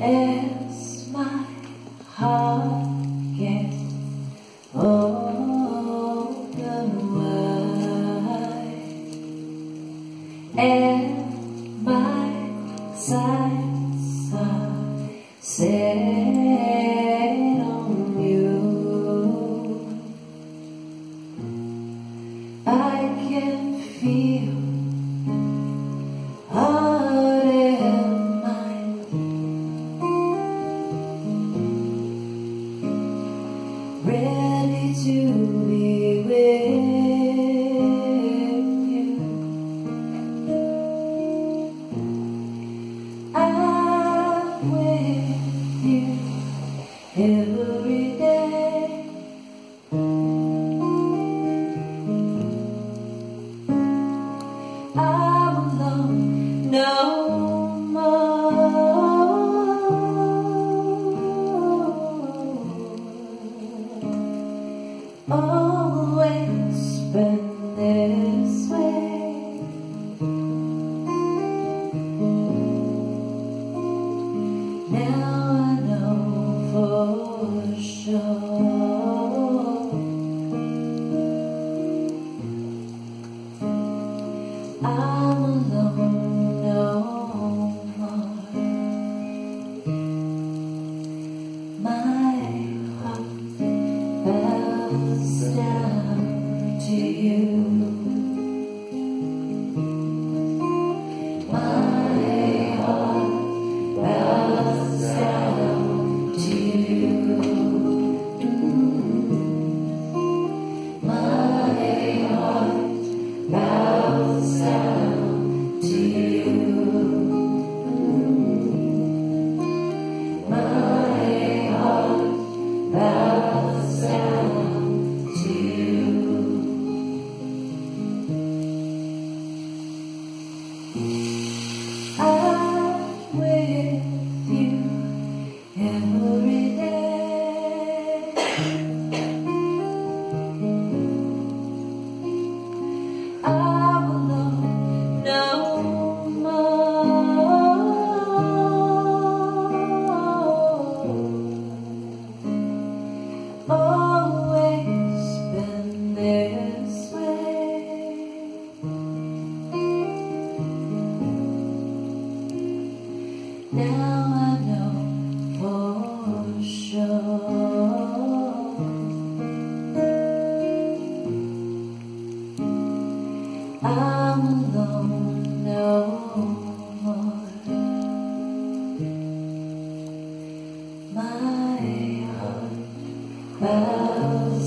as to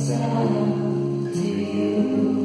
down to you.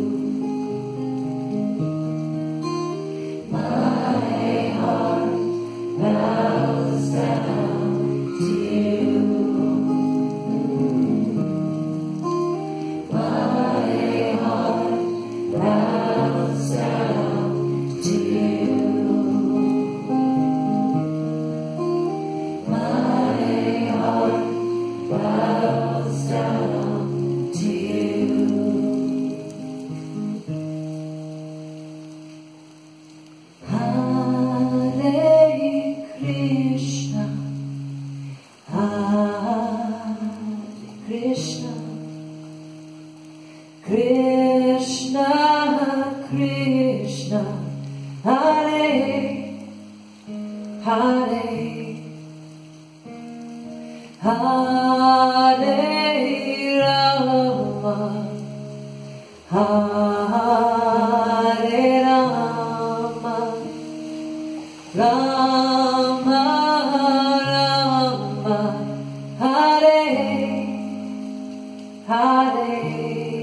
Hare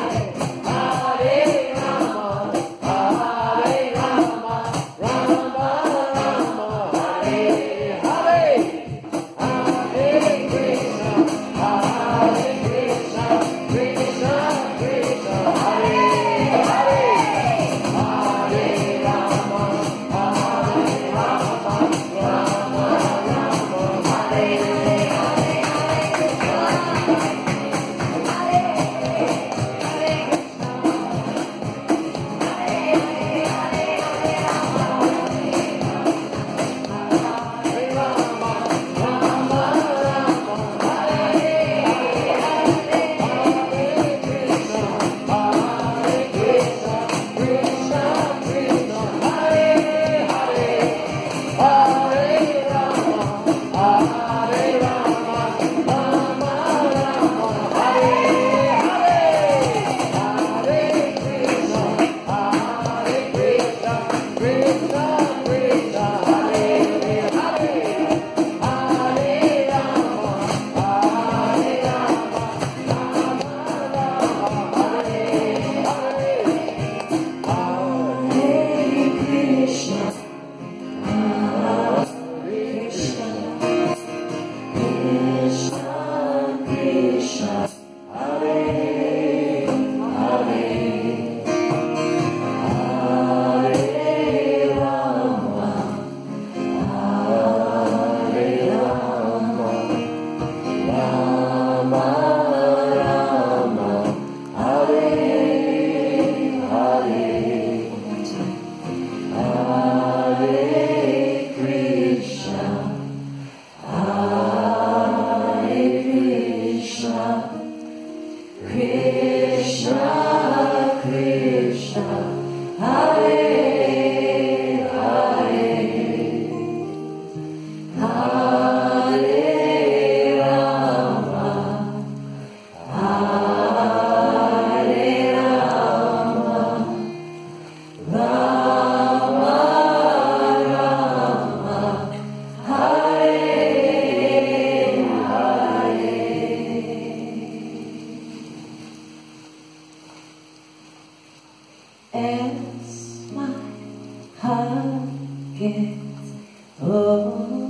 Wow. As my heart gets open